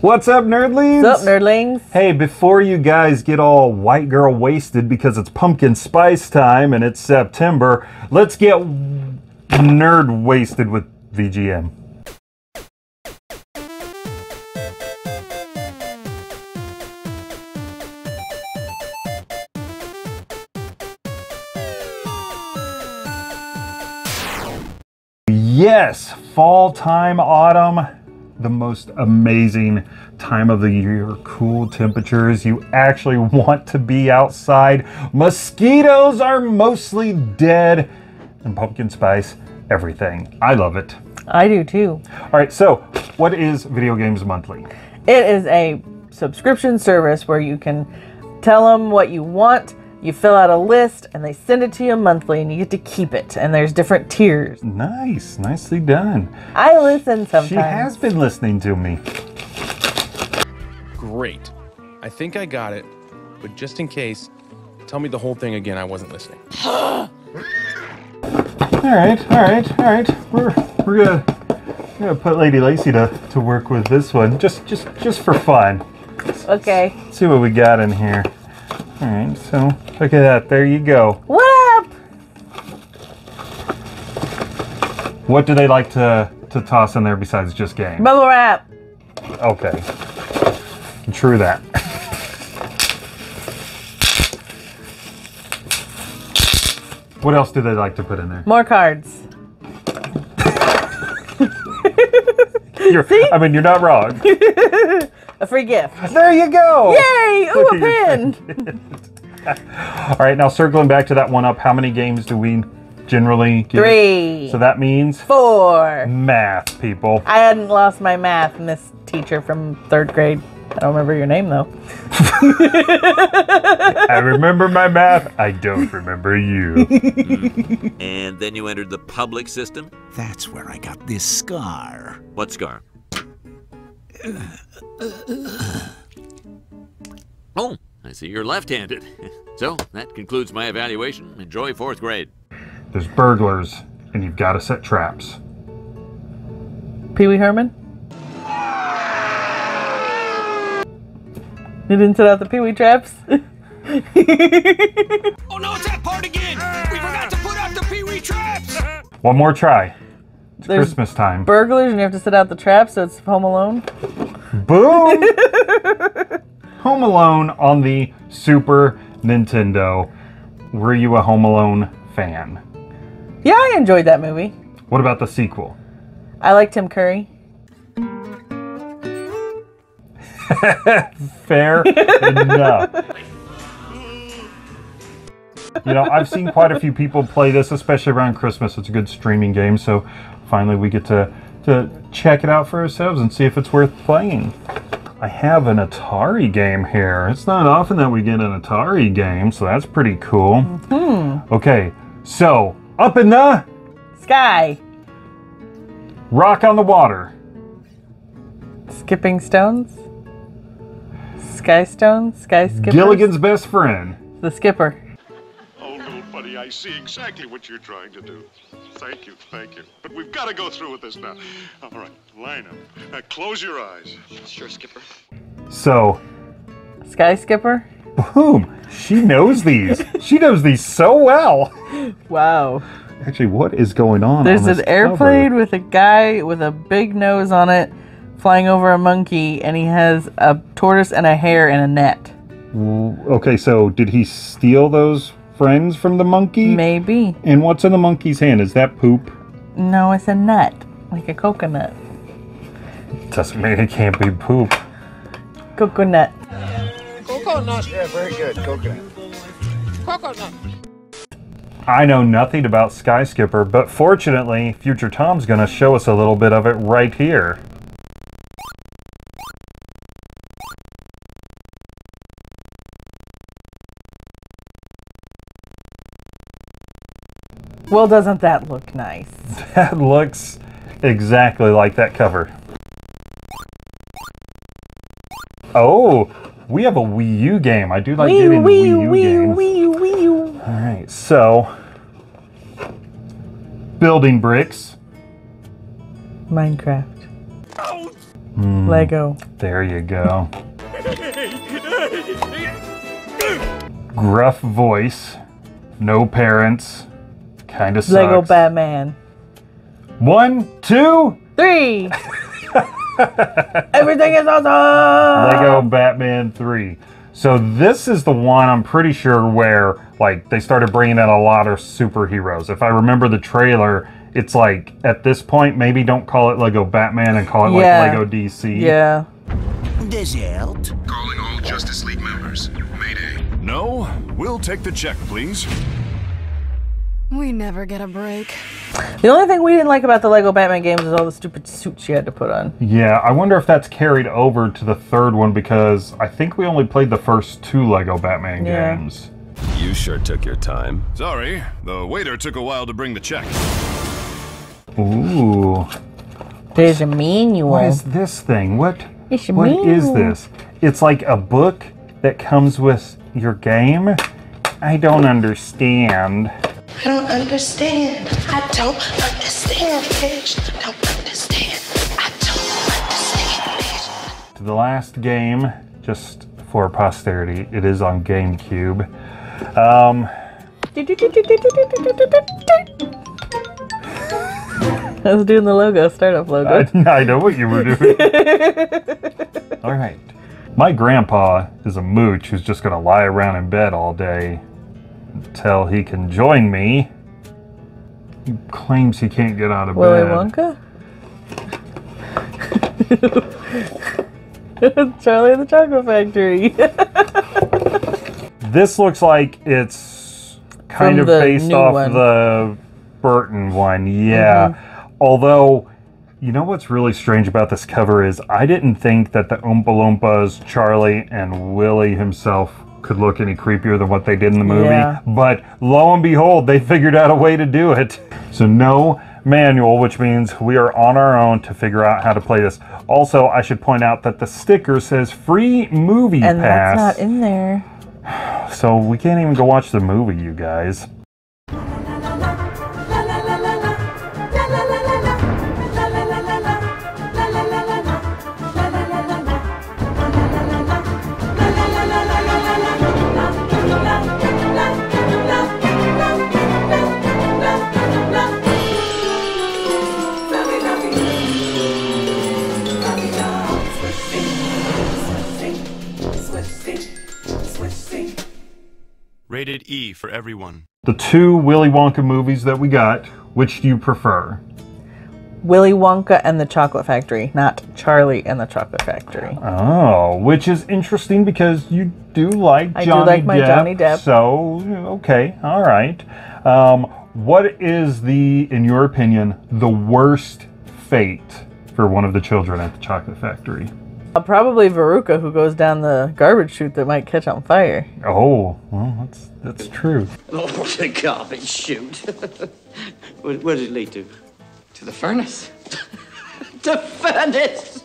What's up, nerdlings? What's up, nerdlings? Hey, before you guys get all white girl wasted because it's pumpkin spice time and it's September, let's get nerd wasted with VGM. Yes, fall time, autumn, the most amazing time of the year. Cool temperatures. You actually want to be outside. Mosquitoes are mostly dead. And pumpkin spice, everything. I love it. I do too. All right, so what is Video Games Monthly? It is a subscription service where you can tell them what you want. You fill out a list and they send it to you monthly and you get to keep it. And there's different tiers. Nice, nicely done. I listen sometimes. She has been listening to me. Great. I think I got it, but just in case, tell me the whole thing again. I wasn't listening. All right, all right, all right. We're we're gonna we're gonna put Lady Laci to, to work with this one, just just just for fun. Okay. Let's see what we got in here. All right, so look at that. There you go. What up? What do they like to to toss in there besides just game? Bubble wrap. Okay, true that. What else do they like to put in there? More cards. You're, I mean, you're not wrong. A free gift. There you go. Yay! Ooh, a pin. All right, now circling back to that one up, how many games do we generally get? Three. So that means Four. math, people. I hadn't lost my math miss teacher from third grade. I don't remember your name though. I remember my math. I don't remember you. And then you entered the public system? That's where I got this scar. What scar? Oh, I see you're left handed. So, that concludes my evaluation. Enjoy fourth grade. There's burglars, and you've got to set traps. Pee Wee Herman? You didn't set out the Pee Wee traps? Oh no, it's that part again! We forgot to put out the Pee Wee traps! One more try. It's There's Christmas time. Burglars and you have to set out the trap, so it's Home Alone. Boom! Home Alone on the Super Nintendo. Were you a Home Alone fan? Yeah, I enjoyed that movie. What about the sequel? I like Tim Curry. Fair enough. You know, I've seen quite a few people play this, especially around Christmas. It's a good streaming game, so finally we get to, to check it out for ourselves and see if it's worth playing. I have an Atari game here. It's not often that we get an Atari game, so that's pretty cool. Mm-hmm. Okay, so up in the Sky. rock on the water. Skipping Stones. Sky Stones. Sky Skipper. Gilligan's best friend. The Skipper. Little buddy, I see exactly what you're trying to do. Thank you, thank you. But we've got to go through with this now. All right, line up. Now close your eyes. Sure, Skipper. So, Sky Skipper. boom, she knows these. she knows these so well. Wow. Actually, what is going on? There's on this an airplane cover? with a guy with a big nose on it flying over a monkey, and he has a tortoise and a hare in a net. Okay, so did he steal those friends from the monkey? Maybe. And what's in the monkey's hand? Is that poop? No, it's a nut. Like a coconut. Doesn't mean it can't be poop. Coconut. Coconut. Yeah, very good. Coconut. Coconut. I know nothing about Sky Skipper, but fortunately, Future Tom's gonna show us a little bit of it right here. Well, doesn't that look nice? That looks exactly like that cover. Oh, we have a Wii U game. I do like Wee getting wee Wii U wee games. wee wee. All right, so building bricks, Minecraft. Hmm, Lego. There you go. Gruff voice, no parents, kind of sucks. Lego Batman. One, two, Three. Everything is awesome. Lego Batman 3. So this is the one I'm pretty sure where like they started bringing in a lot of superheroes. If I remember the trailer, it's like at this point maybe don't call it Lego Batman and call it Yeah. like Lego DC. Yeah. Desert. Calling all Justice League members. Mayday. No, we'll take the check, please. We never get a break. The only thing we didn't like about the Lego Batman games is all the stupid suits you had to put on. Yeah, I wonder if that's carried over to the third one because I think we only played the first two Lego Batman Yeah. games. You sure took your time. Sorry, the waiter took a while to bring the check. Ooh. There's a manual. What is this thing? What It's a What is manual. this? It's like a book that comes with your game? I don't understand. I don't understand. I don't understand, bitch. Don't understand. I don't understand, bitch. The last game, just for posterity, it is on GameCube. Um, I was doing the logo, startup logo. I, I know what you were doing. all right. My grandpa is a mooch who's just going to lie around in bed all day until he can join me. He claims he can't get out of Willy bed. Wonka? Charlie and the Chocolate Factory. This looks like it's kind From of based off one. the Burton one, yeah. Mm-hmm. Although, you know what's really strange about this cover is I didn't think that the Oompa Loompas, Charlie, and Willy himself could look any creepier than what they did in the movie. Yeah. But lo and behold, they figured out a way to do it. So no manual, which means we are on our own to figure out how to play this. Also, I should point out that the sticker says free movie and pass. that's not in there. So we can't even go watch the movie, you guys. Rated E for everyone. The two Willy Wonka movies that we got, which do you prefer? Willy Wonka and the Chocolate Factory, not Charlie and the Chocolate Factory. Oh, which is interesting because you do like I do Johnny like my Depp. Johnny Depp. So, okay, all right. Um, what is the, in your opinion, the worst fate for one of the children at the Chocolate Factory? Uh, probably Veruca, who goes down the garbage chute that might catch on fire. Oh, well, that's that's true. Oh, the garbage chute. where, where did it lead to? To the furnace. the furnace!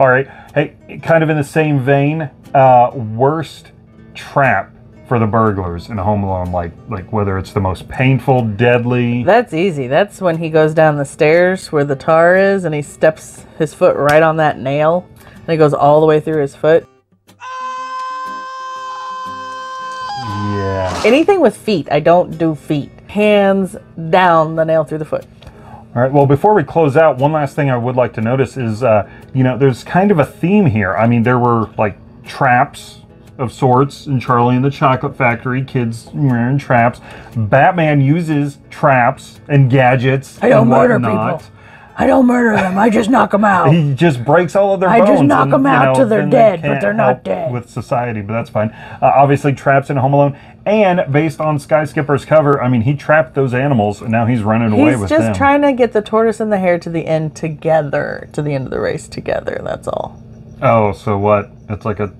All right. Hey, kind of in the same vein, uh, worst trap for the burglars in a Home Alone, like like whether it's the most painful, deadly. That's easy. That's when he goes down the stairs where the tar is and he steps his foot right on that nail and it goes all the way through his foot. Yeah. Anything with feet, I don't do feet. Hands down the nail through the foot. All right. Well, before we close out, one last thing I would like to notice is, uh, you know, there's kind of a theme here. I mean, there were like traps of sorts in Charlie and the Chocolate Factory. Kids wearing traps. Batman uses traps and gadgets. I don't and murder whatnot. people. I don't murder them. I just knock them out. He just breaks all of their I bones. just knock and, 'em you out know, till they're then they dead, but they're not dead. With society, but that's fine. Uh, obviously, traps in Home Alone, and based on Sky Skipper's cover, I mean, he trapped those animals, and now he's running away with them. He's just trying to get the tortoise and the hare to the end together, to the end of the race together. That's all. oh, so what? It's like a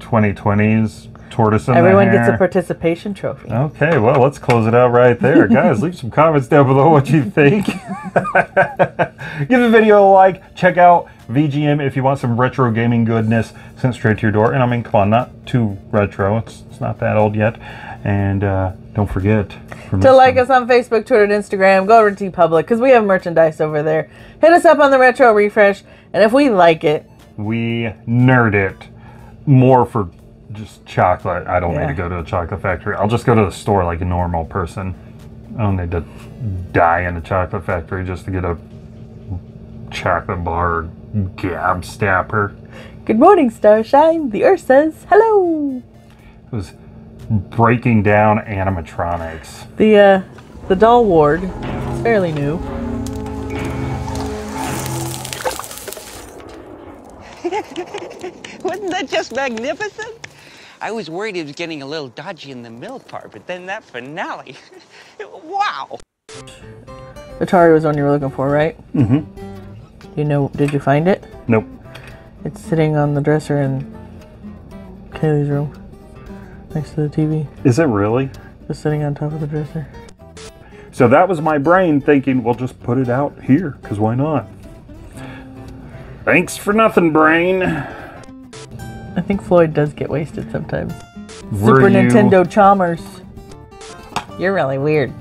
2020s tortoise and Everyone the gets a participation trophy. Okay, well, let's close it out right there. Guys, leave some comments down below what you think. Give the video a like. Check out VGM if you want some retro gaming goodness sent straight to your door. And I mean, come on, not too retro. It's, it's not that old yet. And uh, don't forget To like us on Facebook, Twitter, and Instagram, go over to Public because we have merchandise over there. Hit us up on the Retro Refresh, and if we like it, we nerd it more for just chocolate. I don't need to go to a chocolate factory. I'll just go to the store like a normal person. I don't need to die in a chocolate factory just to get a chocolate bar Gobstopper. Good morning, Starshine. The Earth says hello. It was breaking down animatronics. The uh, the doll ward is fairly new. Wasn't that just magnificent? I was worried it was getting a little dodgy in the middle part, but then that finale. wow. Atari was the one you were looking for, right? Mm-hmm. You know, did you find it? Nope. It's sitting on the dresser in Kaylee's room, next to the TV. Is it really? Just sitting on top of the dresser. So that was my brain thinking, well, just put it out here, because why not? Thanks for nothing, brain. I think Floyd does get wasted sometimes. Were Super you- Nintendo Chalmers. You're really weird.